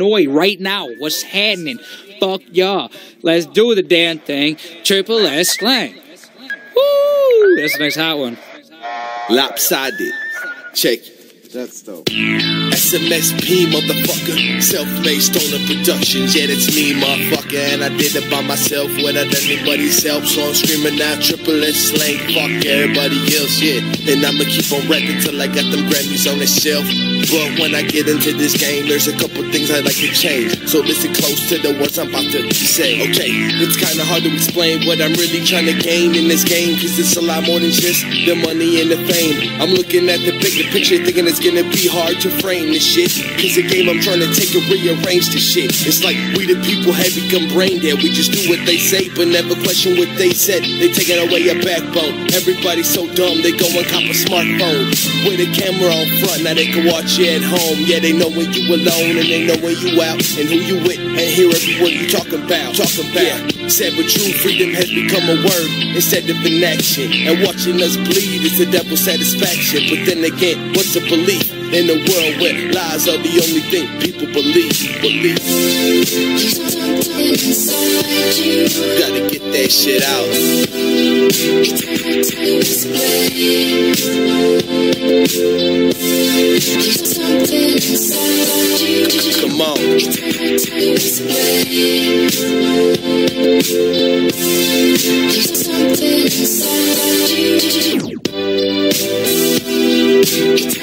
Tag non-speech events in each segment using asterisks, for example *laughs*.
Right now. What's happening? Fuck y'all. Let's do the damn thing. Triple S slang. Woo! That's a nice hot one. Lopsided. Check it. That's dope. SMSP, motherfucker. Self-made stoner productions. Yeah, that's me, motherfucker. And I did it by myself without anybody's help. So I'm screaming out triple S slang. Fuck everybody else, yeah. And I'ma keep on rapping till I got them Grammys on the shelf. But when I get into this game, there's a couple things I'd like to change. So listen close to the words I'm about to say. Okay, it's kinda hard to explain what I'm really trying to gain in this game. Cause it's a lot more than just the money and the fame. I'm looking at the bigger picture, thinking it's gonna be hard to frame this shit. Cause the game I'm trying to take and rearrange the shit. It's like we the people have become brain dead. We just do what they say, but never question what they said. They taking away a backbone. Everybody's so dumb, they go and cop a smartphone. With a camera on front, now they can watch you at home. Yeah, they know when you alone and they know when you out and who you with and hear every word you talking about. Talking about. Said but true, freedom has become a word instead of an action. And watching us bleed is the devil's satisfaction. But then again, what's a belief in a world where lies are the only thing people believe? Believe. Gotta get that shit out. Come on. But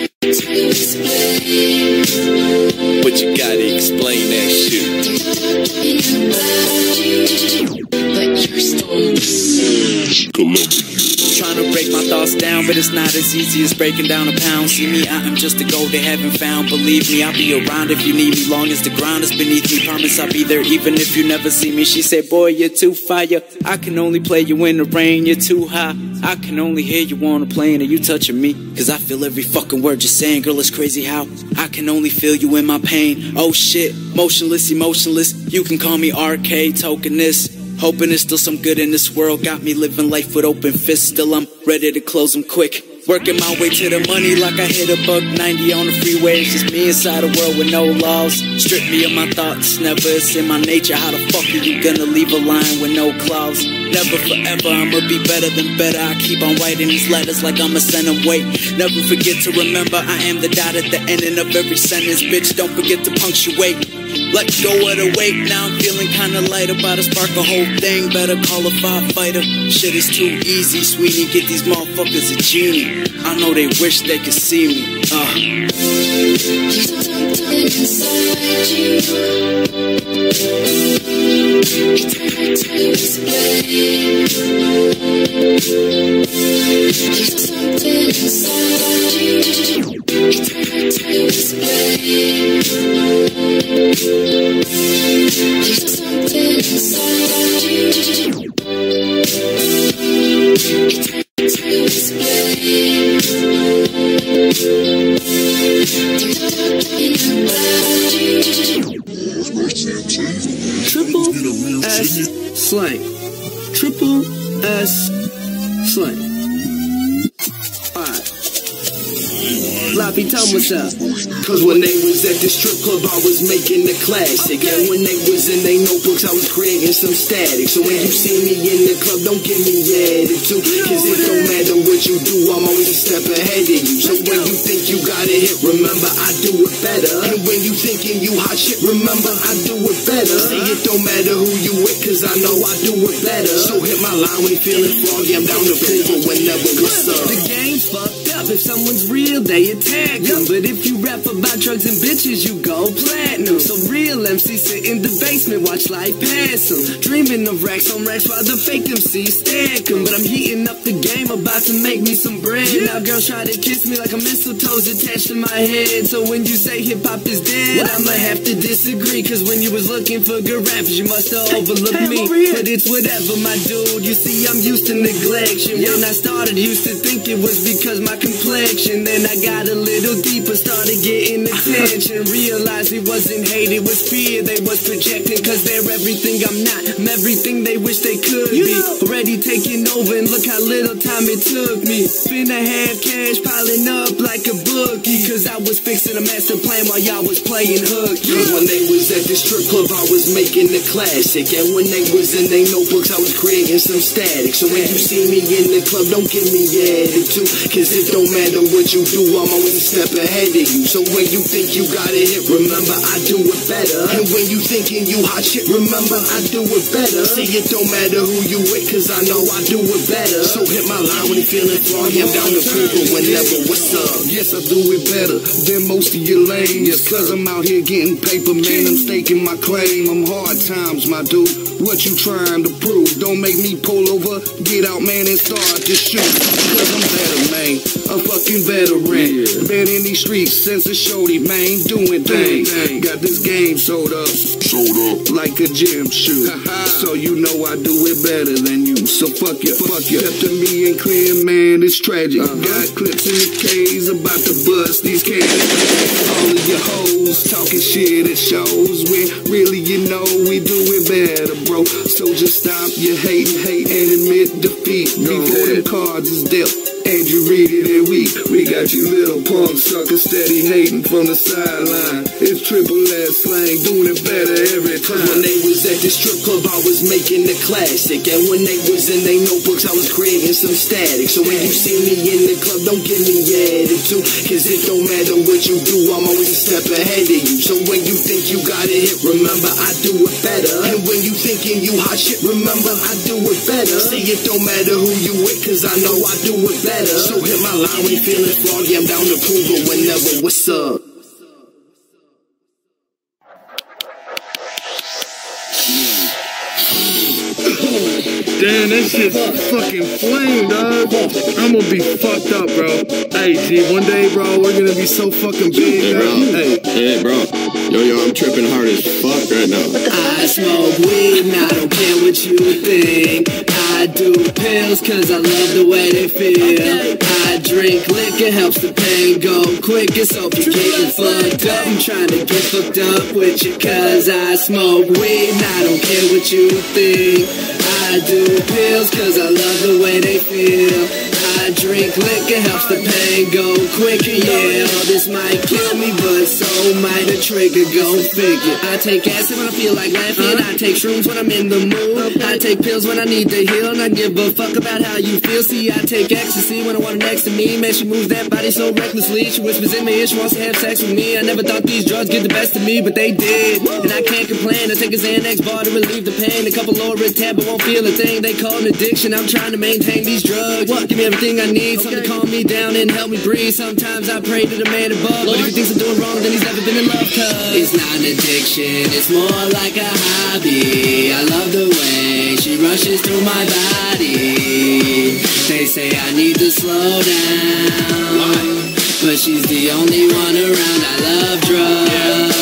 my thoughts down, but it's not as easy as breaking down a pound. See me, I am just a goal they haven't found. Believe me, I'll be around if you need me. Long as the ground is beneath me, promise I'll be there even if you never see me. She said, Boy, you're too fire. I can only play you in the rain, you're too high. I can only hear you on a plane. Are you touching me? Cause I feel every fucking word you're saying, girl. It's crazy how I can only feel you in my pain. Oh shit, motionless, emotionless. You can call me RK, tokenist. Hoping there's still some good in this world. Got me living life with open fists. Still, I'm ready to close them quick. Working my way to the money like I hit a buck 90 on the freeway. It's just me inside a world with no laws. Strip me of my thoughts, never it's in my nature. How the fuck are you gonna leave a line with no claws? Never forever, I'ma be better than better. I keep on writing these letters like I'ma send them weight. Never forget to remember I am the dot at the ending of every sentence. Bitch, don't forget to punctuate. Let go of the weight, now I'm feeling kinda light about to spark a whole thing. Better call a firefighter. Shit is too easy, sweetie. Get these motherfuckers a genie. I know they wish they could see me. Uh. Triple Up. Cause when they was at the strip club, I was making the classic. And when they was in their notebooks, I was creating some static. So when you see me in the club, don't give me attitude. Cause it don't matter what you do, I'm always a step ahead of you. So when you think you got it hit, remember I do it better. And when you thinking you hot shit, remember I do it better. Say it don't matter who you with, cause I know I do it better. So hit my line when you feeling froggy, I'm down to prove it whenever what's up. The game's fucked up. If someone's real, they attack them. But if you rap about drugs and bitches, you go platinum. So real MCs sit in the basement, watch life pass them. Dreaming of racks on racks while the fake MCs stack them. But I'm heating up the game, about to make me some bread. Now girls try to kiss me like a mistletoe's attached to my head. So when you say hip hop is dead, I'ma have to disagree. Cause when you was looking for good rappers, you must have overlooked me. But it's whatever, my dude. You see, I'm used to neglection. When I started, used to think it was because my complexion. Then I got a little deeper, started getting attention. Realized it wasn't hate, it was fear. They was projecting, cause they're everything I'm not. I'm everything they wish they could be. already taking over, and look how little time it took me. Spend a half cash piling up like a bookie, cause I was fixing a master plan while y'all was playing hooky. Cause when they was at the strip club, I was making the classic. And when they was in their notebooks, I was creating some static. So when you see me in the club, don't give me attitude. Cause it don't matter what you do, I'm always a step ahead of you. So when you think you got it hit, remember I do it better. And when you thinking you hot shit, remember I do it better. See, it don't matter who you with, cause I know I do it better. So hit my line when you feeling froggy, I'm down to prove whenever. What's up? Yes, I do it better than most of your lanes. Cause I'm out here getting paper, man. I'm staking my claim. I'm hard times, my dude. What you trying to prove? Don't make me pull over, get out, man, and start to shoot. Cause I'm better, man. A fucking veteran. Been in these streets since a shorty, man. Doing things. Got this game sold up. Sold up. Like a gym shoe. so you know I do it better than you. So fuck you, fuck you. Step to me and clear, man, it's tragic. Got clips in the K's about to bust these cans. All of your hoes talking shit at shows when really you know we do it better, bro. So just stop your hate, hate, and admit defeat before them cards is dealt. And you read it and weak. We got you little punk suckers steady hating from the sideline. It's triple S slang, doing it better every time. When they was at the strip club, I was making the classic. And when they was in their notebooks, I was creating some static. So when you see me in the club, don't give me attitude. Cause it don't matter what you do, I'm always a step ahead of you. So when you think you got it hit, remember I do it better. And when you thinking you hot shit, remember I do it better. See, it don't matter who you with, cause I know I do it better. So hit my line when you feeling froggy, I'm down to prove it whenever. What's up? Damn, that shit's fucking flame, dog. I'm gonna be fucked up, bro. Hey, G, one day, bro, we're gonna be so fucking big, Hey, bro. bro. Hey, Hey, bro. Yo, yo, I'm tripping hard as fuck right now. I smoke weed and I don't care what you think. I do pills cause I love the way they feel. I drink liquor, helps the pain go quicker. So if you're getting fucked up, I'm trying to get fucked up with you cause I smoke weed and I don't care what you think. I do pills cause I love the way they feel. I drink liquor, helps the pain go quicker. Yeah, all this might kill me, but so might a trigger go figure. I take acid when I feel like laughing. I take shrooms when I'm in the mood. I take pills when I need to heal. Not give a fuck about how you feel. See, I take ecstasy when I want her next to me. Man, she moves that body so recklessly. She whispers in my ear, she wants to have sex with me. I never thought these drugs get the best of me, but they did. And I can't complain. I take a Xanax bar to relieve the pain. A couple Loratab, but won't feel a thing. They call it addiction. I'm trying to maintain these drugs. What? Give me everything I need. Something to calm me down and help me breathe. Sometimes I pray to the man above. But if he thinks I'm doing wrong, then he's never been in love. Cause it's not an addiction. It's more like a hobby. I love the way rushes through my body. They say I need to slow down. But she's the only one around. I love drugs.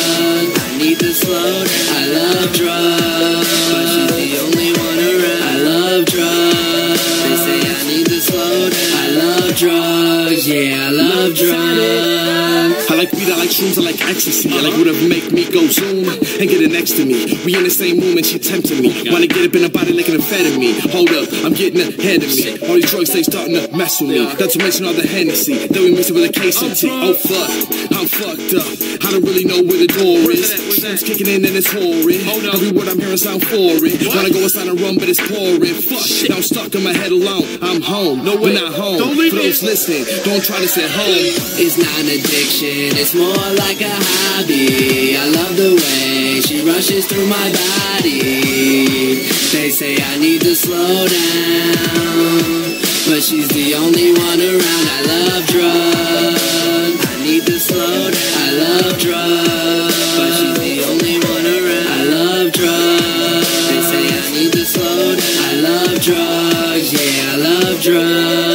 I need to slow down. I love drugs. But she's the only one around. I love drugs. They say I need to slow down. I love drugs. Yeah, I love drugs. I like weed, I like shrooms, I like ecstasy. I like whatever make me go zoom and get it next to me. We in the same room and she tempting me. Wanna get up in her body like an amphetamine. Hold up, I'm getting ahead of me. All these drugs they starting to mess with me. Not to mention all the Hennessy. Then we mix it with a case of tea. Oh fuck, I'm fucked up. I don't really know where the door is. Shrooms kicking in and it's horrid. Every word I'm hearing sound foreign. Wanna go inside and run, but it's pouring. Fuck, now I'm stuck in my head alone. I'm home, no, we're not home. don't For those listening, don't try this at home. It's not an addiction, it's more like a hobby. I love the way she rushes through my body. They say I need to slow down, but she's the only one around. I love drugs. I need to slow down. I love drugs, but she's the only one around. I love drugs. They say I need to slow down. I love drugs. Yeah, I love drugs.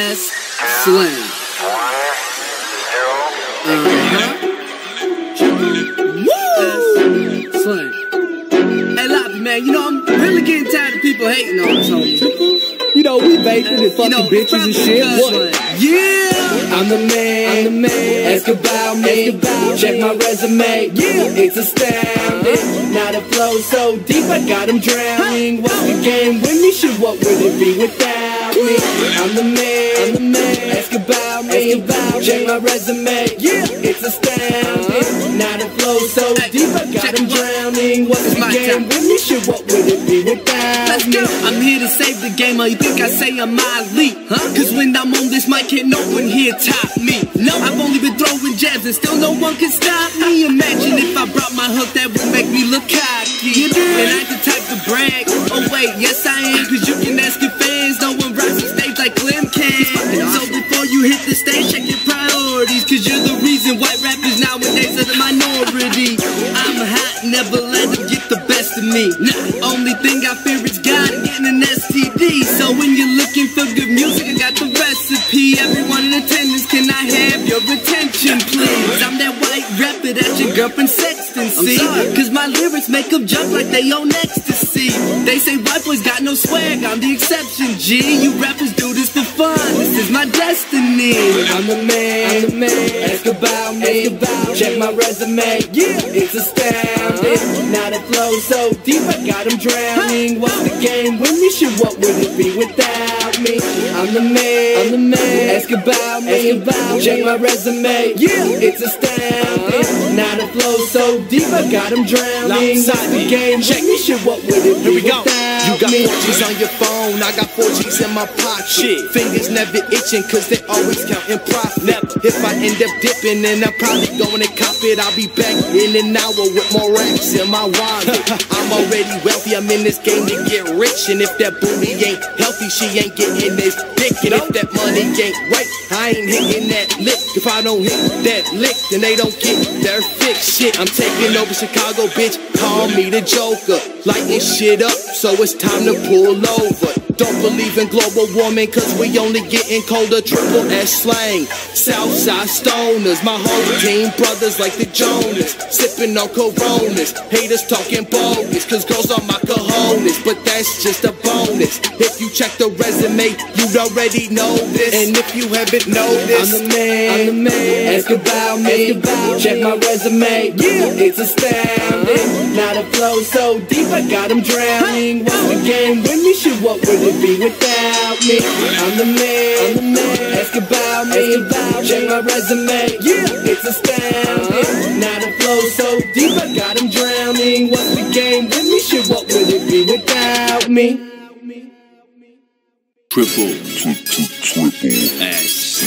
S Slang. Uh-huh. Hey, Lobby, man, you know, I'm really getting tired of people hating on us, homie. You know, we vaping and fucking You know, bitches and shit. What? Yeah! I'm the man, I'm the man. Ask about me, check my resume. Yeah, it's astounding. Now the flow so deep, I got got 'em drowning. What's the game with me? Shit, what would it be without me? I'm the man, I'm the man. Ask about me, about check my resume. Yeah, it's astounding. Uh-huh. Now the flow so deep, I got 'em drowning. What's the my game time. with me? Shit, what would it be without Let's me? go. I'm here to save the game, or you think I say I'm elite? Huh? Cause when I'm on this mic, can't no one here top me. No, I've only been throwing jabs and still no one can stop me. Imagine if I brought my hook, that would make me look cocky. And I the type to brag. Oh wait, yes I am, cause you can ask your you hit the stage, check your priorities, cause you're the reason white rappers nowadays are the minority. I'm hot, never let them get the best of me. Nah, only thing I fear is God getting an STD. So when you're looking for good music, I got the recipe. Everyone in attendance, can I have your attention, please? I'm that white rapper that your girlfriend sexting, see? Cause my lyrics make them jump like they own ecstasy. They say white boys got no swag, I'm the exception, G. You rappers do this for fun, this is my destiny. I'm the man, I'm the man. Ask about me, Ask about check my resume. Yeah, it's astounding. Now the flow so deep, I got 'em drowning. What's the game with me? Shit, what would it be without me? I'm the man, I'm the man. Ask about me, Ask about check my resume. Yeah, it's astounding. Uh-huh. Now the flow so deep, I got got 'em drowning. What's the game check me? Shit, what would it be Here we go. You got me? 4G's on your phone, I got 4G's in my pocket. Fingers never itching, cause they always counting profit. Never. If I end up dipping, then I'm probably going to cop it. I'll be back in an hour with more racks in my wallet. *laughs* I'm already wealthy, I'm in this game to get rich. And if that booty ain't healthy, she ain't getting this dick. And if that money ain't right, I ain't hitting that lick. If I don't hit that lick, then they don't get their fix. Shit, I'm taking over Chicago, bitch. Call me the Joker. Lighting shit up, so it's time to pull over. Don't believe in global warming, cause we only getting colder. Triple S slang, Southside stoners. My whole team, brothers like the Jonas. Sipping on coronas. Haters talking bogus, cause girls are my cojones. But that's just a bonus. If you check the resume, you'd already know this. And if you haven't noticed, I'm the man, I'm the man. Ask about me, check my resume. Yeah, it's astounding. Now the flow so deep, I got 'em drowning. The game with me? Shit, what would be without me? I'm the man, I'm the man. Ask about me, check my resume. Yeah, it's astounding. Uh-huh. Now the flow so deep, I got got 'em drowning. What's the game with me? Shit, what would it be without me? Triple, triple, triple S.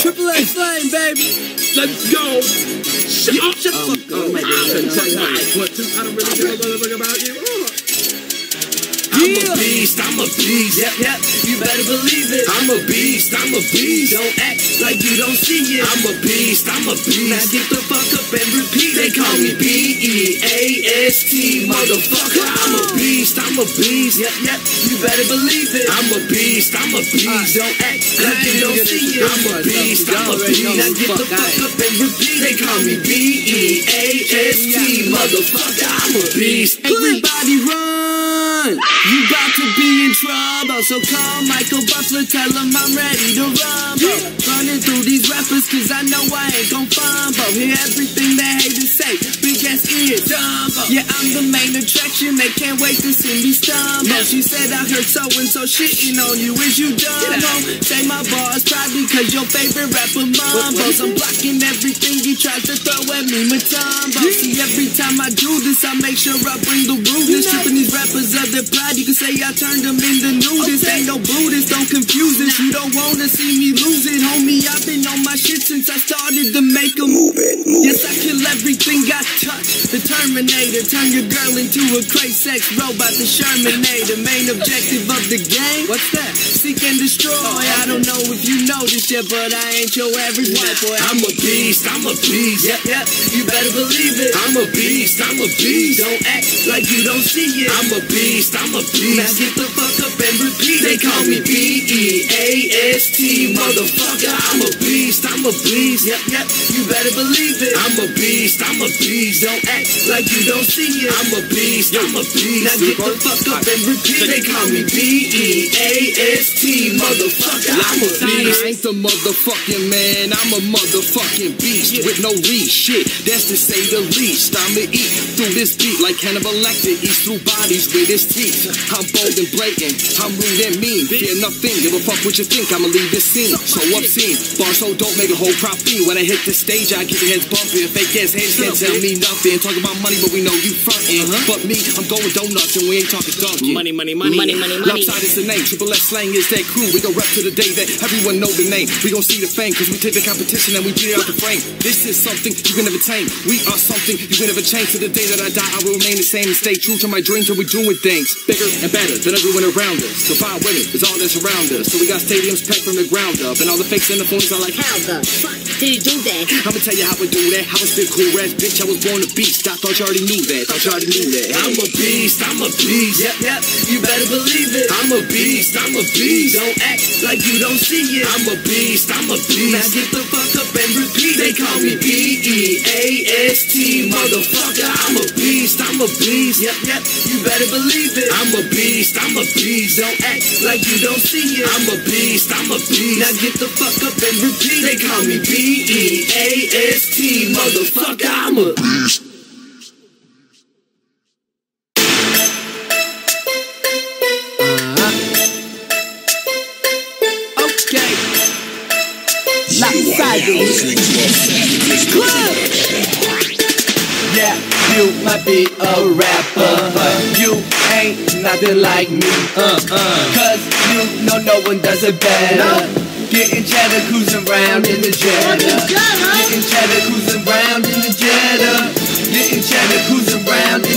Triple S Slang, baby. Let's go. Shut up. Shut the fuck up. I don't really give a motherfucker about you. I'm a beast, I'm a beast. Yep, yep, you better believe it. I'm a beast, I'm a beast. Don't act like you don't see it. I'm a beast, I'm a beast. Now get the fuck up and repeat They call me B-E-A-S-T, motherfucker. I'm a beast, I'm a beast. Yep, yep, you better believe it. I'm a beast, I'm a Uh, beast. don't act like you don't see it. I'm a beast, I'm a beast. Now get the fuck up and repeat They call me B-E-A-S-T, motherfucker. I'm a beast. Everybody run! You about to be in trouble, so call Michael Buffer, tell him I'm ready to rumble. Running through these rappers, cause I know I ain't gon' fumble. Hear everything they haters say, big ass ears, dumbo. Yeah, I'm the main attraction, they can't wait to see me stumble. She said I heard so and so shitting on you, is you dumb? Say my bars, probably cause your favorite rapper mumbles. I'm blocking everything he tries to throw at me, Mutombo. See, every time I do this, I make sure I bring the rudeness. Rappers of their pride, you can say I turned them into nudists. Ain't no Buddhist, don't confuse this. You don't wanna see me lose it, homie. I've been on my shit since I started to make them move it. Yes, I kill everything I touch. The Terminator, turn your girl into a crazy sex robot. The Shermanator, main objective of the game. What's that? Seek and destroy. I don't know if you know this yet, but I ain't your average white boy. I'm a beast, I'm a beast. Yep, yep, you better believe it. I'm a beast, I'm a beast. Don't act like you don't see it. I'm a beast, I'm a beast. Now get the fuck up and repeat They call me B-E-A-S-T, motherfucker. I'm a beast, I'm a beast. Yep, yep, you better believe it. I'm a beast, I'm a beast. Don't act like you don't see it. I'm a beast, I'm a beast. Now get the fuck up and repeat. They call me B-E-A-S-T, motherfucker. I'm a beast. I ain't the motherfucking man, I'm a motherfucking beast with no leash. Shit, that's to say the least. I'ma eat through this beat like Hannibal Lecter eats through bodies with his teeth. I'm bold and blatant, I'm rude and mean. Fear nothing, give a fuck what you think. I'ma leave this scene so obscene. Bar so dope, make a whole crowd feel. When I hit the stage, I keep your heads bumping. Fake ass heads can't tell me nothing. Talk about money, but we know you frontin'. Uh-huh. But me, I'm going donuts and we ain't talking donkey. Money, money, money. Money, money, money. Lopside is the name, Triple S slang is that crew. We gon' rep to the day that everyone know the name. We gon' see the fame, cause we take the competition and we beat it out the frame. This is something you can never tame. We are something you can never change. To the day that I die, I will remain the same and stay true to my dream till we doing things bigger and better than everyone around us. So fine women is all that surround us. So we got stadiums packed from the ground up, and all the fakes and the phones are like, How the fuck did you do that? I'ma tell you how we do that. How I spit cool rap, bitch. I was born a beast. I thought you already knew that. Thought you already knew that. I'm a beast, I'm a beast. Yep, yep, you better believe it. I'm a beast, I'm a beast. Don't act like you don't see it. I'm a beast, I'm a beast. Now get the fuck up and repeat. They call me B-E-A-S-T, motherfucker. I'm a beast, I'm a beast. Yep, yep, you better believe it. I'm a beast, I'm a beast. Don't act like you don't see it. I'm a beast, I'm a beast. Now get the fuck up and repeat. They call me B-E-A-S-T, motherfucker. I'm a beast. Uh-huh. Club. Yeah, you might be a nothing like me. Uh, uh. Cause you know no one does it better. Getting cheddar, cruising round in the Jetta. Getting cheddar, cruising round in the Jetta. Getting cheddar, cruising round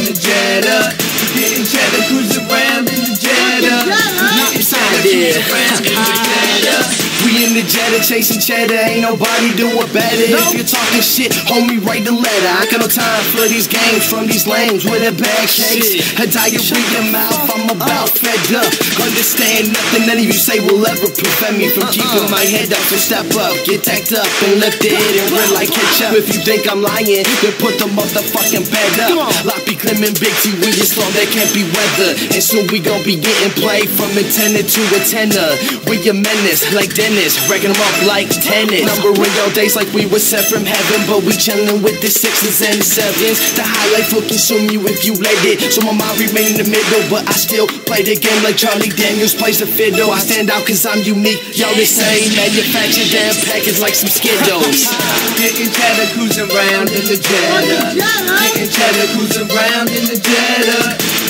chasing cheddar, ain't nobody do it better. If you're talking shit, homie, write the letter. I got no time for these games from these lames with a bad case. A diarrhea mouth, I'm about fed up. Understand nothing none of you say will ever prevent me from keeping my head up. So step up, get tacked up and lift it and run like ketchup. If you think I'm lying, then put the motherfucking bed up. Loppy Clem and Big T, we a storm that can't be weathered. And soon we gon' be getting played from antenna to antenna. We a menace like Dennis, racking them up like tennis. Numbering your days like we were sent from heaven, but we chillin' with the sixes and the sevens. The high highlight will consume you if you let it. So my mind remain in the middle, but I still play the game like Charlie Daniels plays the fiddle. I stand out cause I'm unique. Y'all the same, manufactured and packaged like some Skittles. *laughs* Getting cheddar, cruising round in the Jetta. Getting cheddar, cruising round in the Jetta.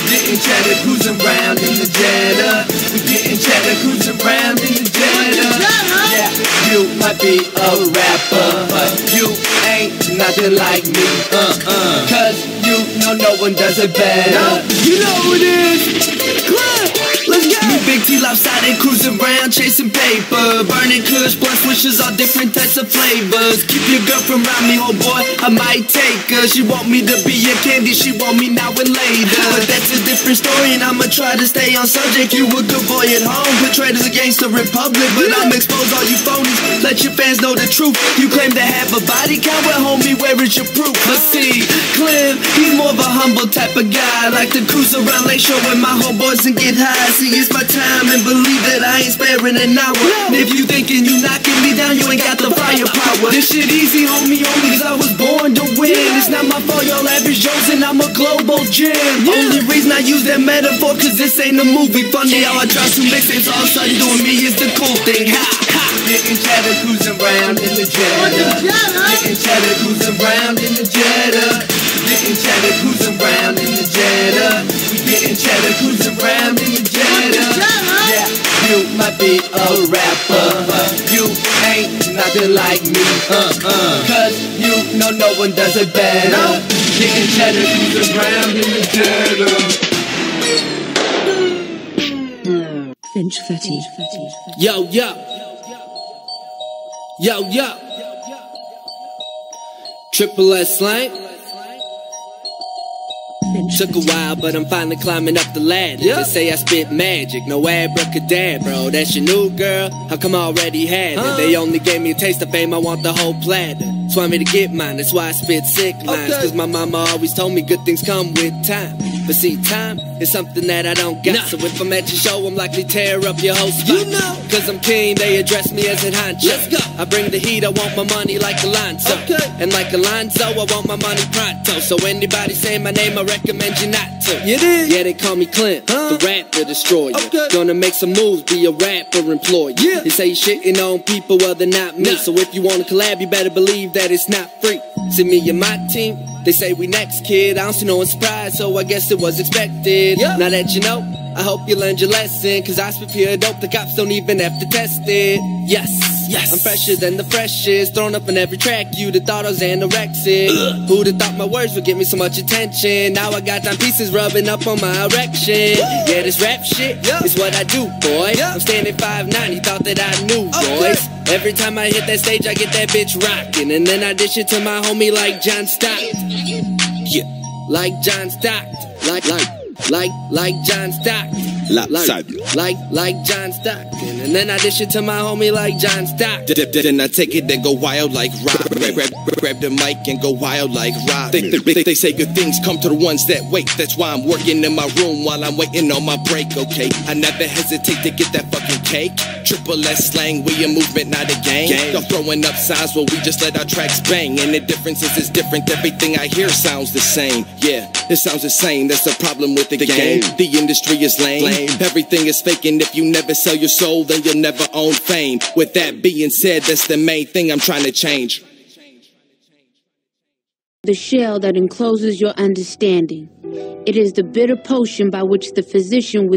Getting cheddar, cruising round in the Jetta. We getting cheddar, cruising round in the Jetta. Yeah, you might be a rapper, but you ain't nothing like me. Uh uh. Cause you know no one does it better. You know it is. Big T lopsided cruising around chasing paper, burning kush, blunt swishes, all different types of flavors. Keep your girl from around me, oh boy, I might take her. She want me to be a candy, she want me now and later. But that's a different story, and I'ma try to stay on subject. You a good boy at home, portrayed as against the republic, but I'm expose all you phonies. Let your fans know the truth. You claim to have a body count, well, homie, where is your proof? Let's see, Clem, he's more of a humble type of guy. Like to cruise around Lake Shore with my homeboys and get high. See, it's my time and believe that I ain't sparing an hour. If you thinking you knocking me down, you ain't got the firepower. This shit easy, homie, homie, cause I was born to win. It's not my fault, y'all average Joes, and I'm a global gem. Only reason I use that metaphor, cause this ain't a movie. Funny how I drop some mixtapes, all of a sudden doing me is the cool thing. Ha, ha. Getting cheddar, cruising round in the Jetta. Getting cheddar, cruising round in the Jetta. Getting cheddar, cruising round in the Jetta. We getting cheddar, cruising round in the Jetta. Yeah, you might be a rapper, but you ain't nothing like me. Uh uh. Cause you know no one does it better. Getting cheddar, cruising round in the Jetta. Finch Fetty. Yo, yo. Yo, yo. Triple S slang. Took a while, but I'm finally climbing up the ladder. They say I spit magic, no abracadabra. Oh, that's your new girl. How come I already had it? They only gave me a taste of fame, I want the whole platter. Want me to get mine, that's why I spit sick lines. Cause my mama always told me good things come with time. But see, time is something that I don't got. So if I'm at your show, I'm likely tear up your whole spot. You know. Cause I'm king, they address me as an honcho. Let's go. I bring the heat, I want my money like Alonzo. Okay. And like Alonzo, I want my money pronto. So anybody say my name, I recommend you not to. You did? Yeah, they call me Clint, the rapper destroyer. Okay. Gonna make some moves, be a rapper employer. Yeah. They say you shitting on people, well, they're not me. So if you wanna collab, you better believe that it's not free. See me and my team, they say we next, kid. I don't see no one surprised, so I guess it was expected. Now that you know, I hope you learned your lesson. Cause I spit pure dope, the cops don't even have to test it. Yes, yes. I'm fresher than the freshest. Thrown up on every track, you'd have thought I was anorexic. Who'd have thought my words would get me so much attention? Now I got time pieces rubbing up on my erection. Yeah, this rap shit is what I do, boy. I'm standing 5'9, you thought that I knew, boys. Every time I hit that stage, I get that bitch rocking. And then I dish it to my homie like John Stockton. Yeah, like John Stockton. Like, like, like, like John Stockton. La Like, like, John Stockton. And then I dish it to my homie like John Stockton. Then I take it and go wild like rock. Grab, grab, grab the mic and go wild like rock. They, they, they, say good things come to the ones that wait. That's why I'm working in my room while I'm waiting on my break, okay? I never hesitate to get that fucking cake. Triple S slang, we a movement, not a gang. Y'all throwing up signs, well, we just let our tracks bang. And the difference is it's different. Everything I hear sounds the same. Yeah, it sounds the same. That's the problem with the, game. The industry is lame. Everything is fake, and if you never sell your soul, then you'll never own fame. With that being said, that's the main thing I'm trying to change. the shell that encloses your understanding. It is the bitter potion by which the physician